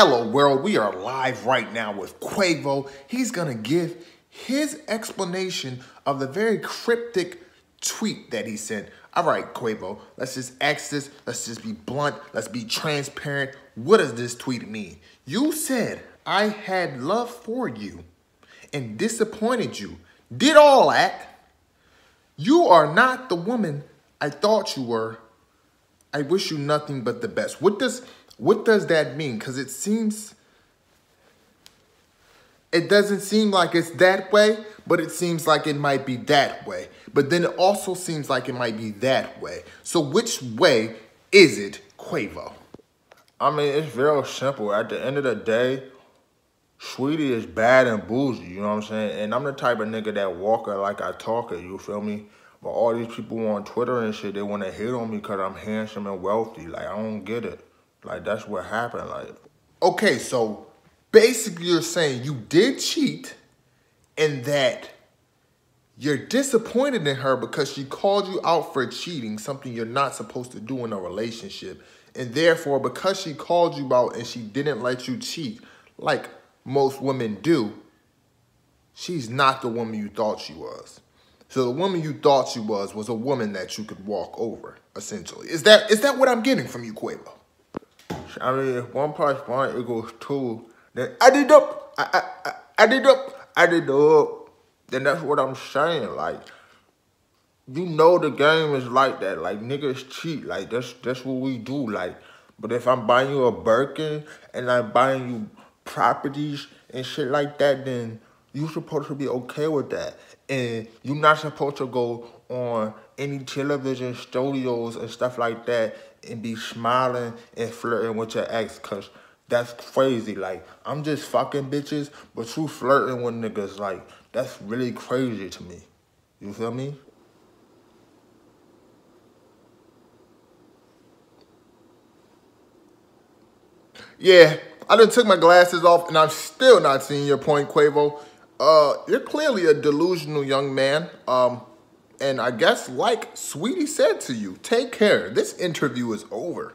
Hello world, we are live right now with Quavo. He's gonna give his explanation of the very cryptic tweet that he sent. All right, Quavo, let's just ask this, let's just be blunt, let's be transparent. What does this tweet mean? You said, I had love for you and disappointed you, did all that. You are not the woman I thought you were. I wish you nothing but the best. What does what does that mean? Because it seems, it doesn't seem like it's that way, but it seems like it might be that way. But then it also seems like it might be that way. So which way is it, Quavo? I mean, it's real simple. At the end of the day, Saweetie is bad and bougie, you know what I'm saying? And I'm the type of nigga that walk her like I talk her, you feel me? But all these people on Twitter and shit, they want to hit on me because I'm handsome and wealthy. Like, I don't get it. Like that's what happened. Like, okay, so basically you're saying you did cheat, and that you're disappointed in her because she called you out for cheating, something you're not supposed to do in a relationship. And therefore, because she called you out and she didn't let you cheat, like most women do, she's not the woman you thought she was. So the woman you thought she was was a woman that you could walk over, essentially. Is that is that what I'm getting from you, Quavo? I mean, if one plus one equals two, then add it up, I, I, add it up, add it up. Then that's what I'm saying. Like, you know the game is like that. Like, niggas cheat. Like, that's that's what we do. Like, but if I'm buying you a Birkin and I'm buying you properties and shit like that, then you supposed to be okay with that. And you're not supposed to go on any television studios and stuff like that and be smiling and flirting with your ex because that's crazy. Like, I'm just fucking bitches, but you flirting with niggas, like, that's really crazy to me. You feel me? Yeah, I done took my glasses off and I'm still not seeing your point, Quavo. Uh, you're clearly a delusional young man. Um, and I guess like Saweetie said to you, take care. This interview is over.